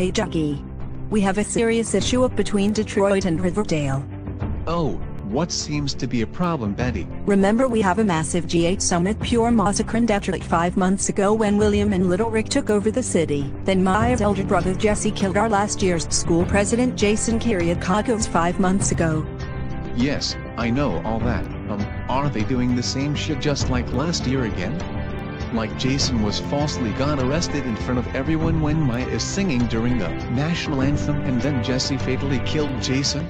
Hey Jackie. We have a serious issue up between Detroit and Riverdale. Oh, what seems to be a problem, Betty? Remember we have a massive G8 Summit Pure massacre in Detroit five months ago when William and Little Rick took over the city. Then Maya's elder brother Jesse killed our last year's school president Jason Kyriakakos five months ago. Yes, I know all that. Um, are they doing the same shit just like last year again? Like Jason was falsely got arrested in front of everyone when Maya is singing during the national anthem and then Jesse fatally killed Jason?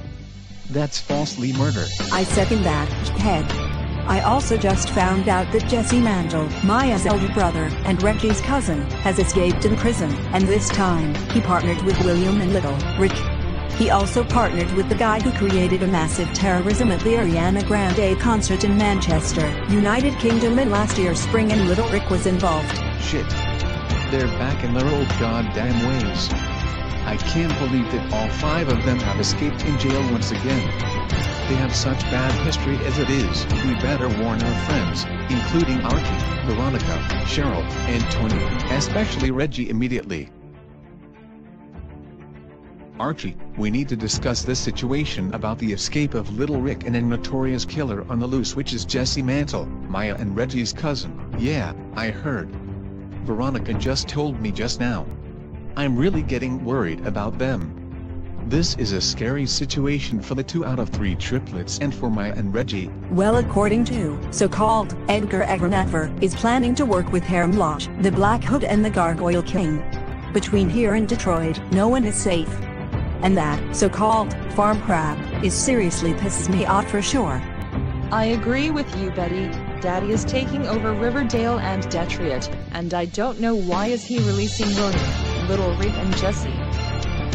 That's falsely murder. I second that, head. I also just found out that Jesse Mandel, Maya's elder brother, and Reggie's cousin, has escaped in prison, and this time, he partnered with William and Little Rick. He also partnered with the guy who created a massive terrorism at the Ariana Grande concert in Manchester, United Kingdom in last year's spring and Little Rick was involved. Shit. They're back in their old goddamn ways. I can't believe that all five of them have escaped in jail once again. They have such bad history as it is. We better warn our friends, including Archie, Veronica, Cheryl, and Toni, especially Reggie immediately. Archie, we need to discuss this situation about the escape of Little Rick and a notorious killer on the loose which is Jesse Mantle, Maya and Reggie's cousin. Yeah, I heard. Veronica just told me just now. I'm really getting worried about them. This is a scary situation for the two out of three triplets and for Maya and Reggie. Well according to so-called Edgar Evernever is planning to work with Hiram Lodge, the Black Hood and the Gargoyle King. Between here and Detroit, no one is safe. And that so-called farm crab is seriously pisses me off for sure. I agree with you, Betty. Daddy is taking over Riverdale and Detroit, and I don't know why is he releasing William, Little Rick and Jesse.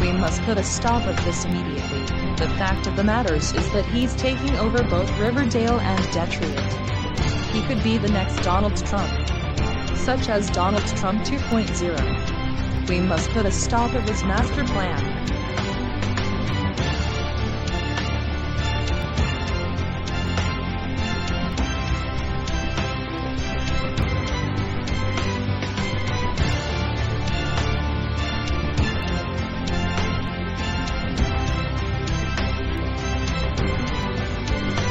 We must put a stop of this immediately. The fact of the matters is that he's taking over both Riverdale and Detroit. He could be the next Donald Trump. Such as Donald Trump 2.0. We must put a stop of his master plan. うん。